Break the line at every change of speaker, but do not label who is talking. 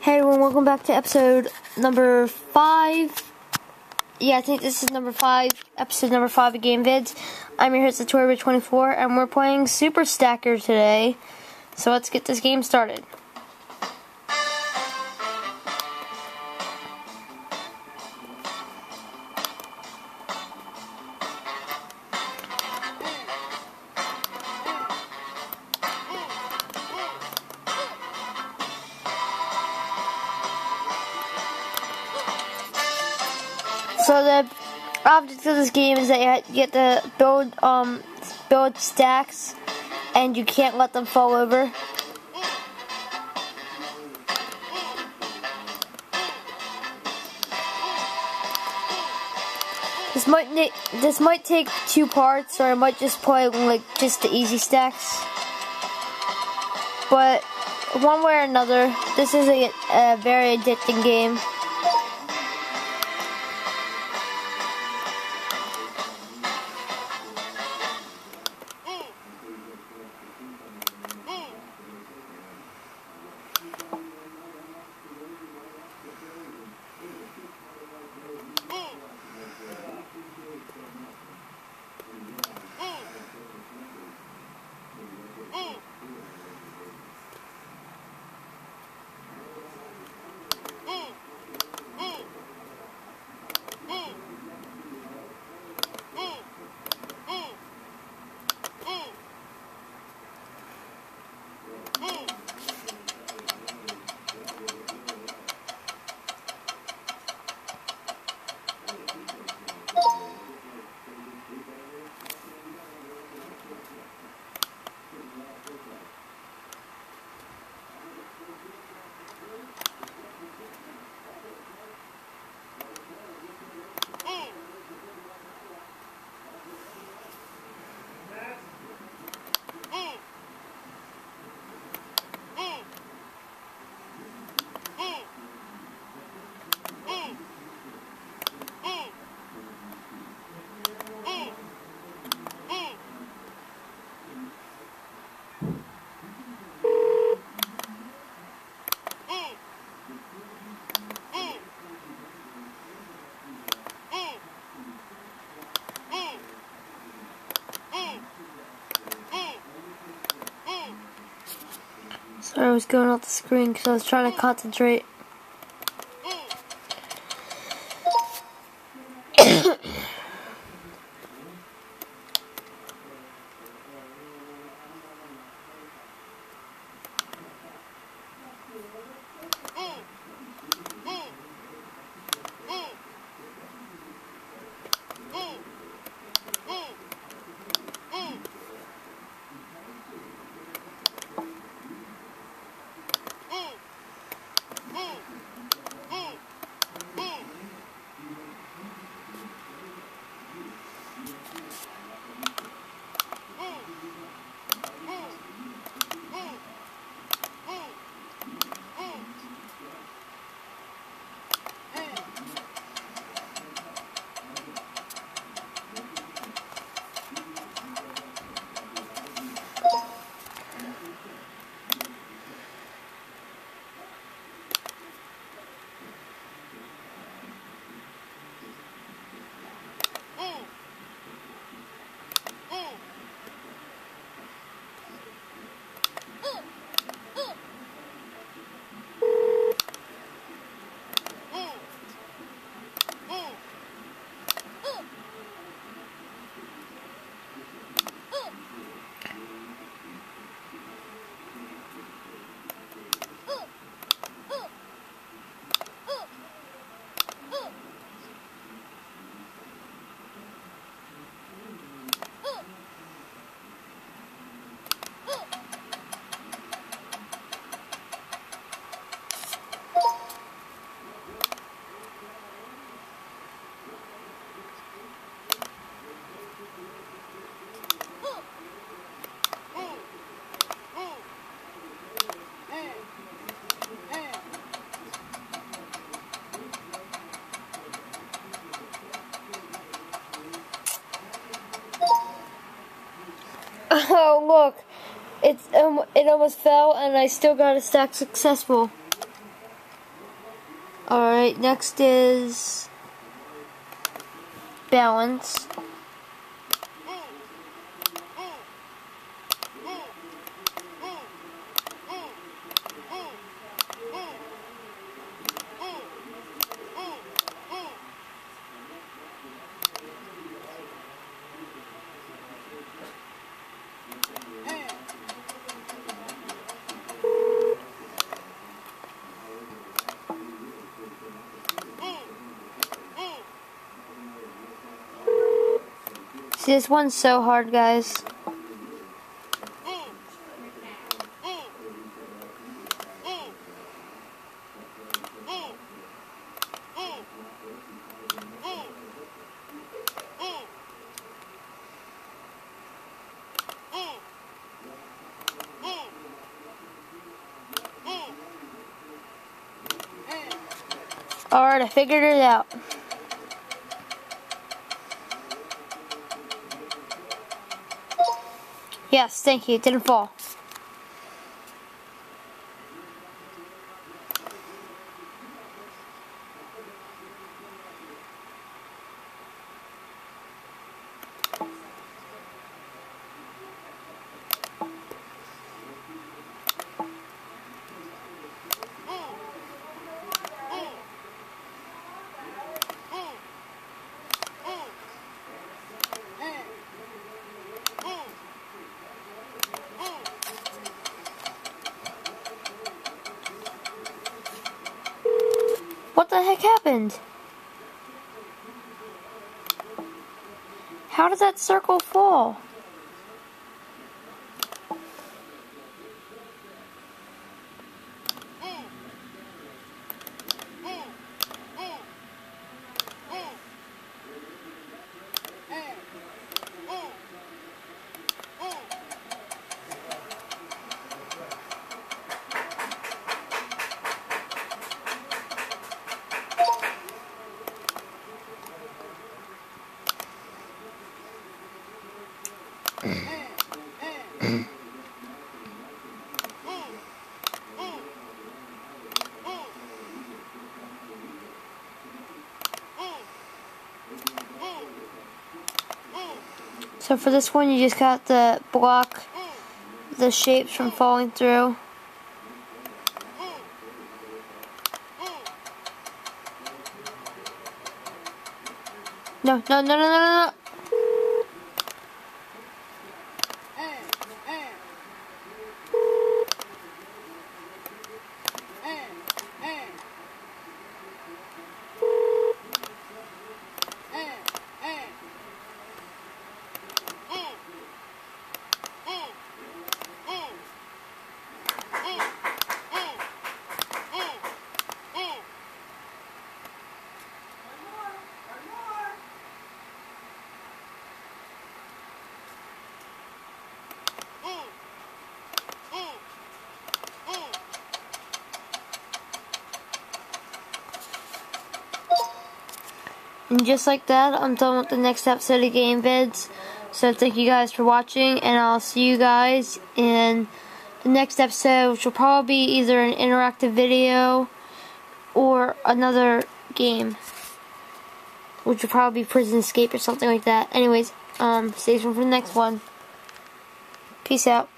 Hey everyone, welcome back to episode number five. Yeah, I think this is number five, episode number five of Game Vids. I'm your host, Toribit24, and we're playing Super Stacker today. So let's get this game started. So the object of this game is that you get to build um build stacks, and you can't let them fall over. This might this might take two parts, or I might just play like just the easy stacks. But one way or another, this is a, a very addicting game. Sorry, I was going off the screen because I was trying to concentrate. Look. It's um, It almost fell, and I still got a stack successful. Alright, next is balance. See, this one's so hard, guys. Alright, I figured it out. Yes, thank you. It didn't fall. What the heck happened? How did that circle fall? So for this one, you just got to block the shapes from falling through. No, no, no, no, no, no. And just like that, I'm done with the next episode of Game Vids. So thank you guys for watching, and I'll see you guys in the next episode, which will probably be either an interactive video or another game. Which will probably be Prison Escape or something like that. Anyways, um, stay tuned for the next one. Peace out.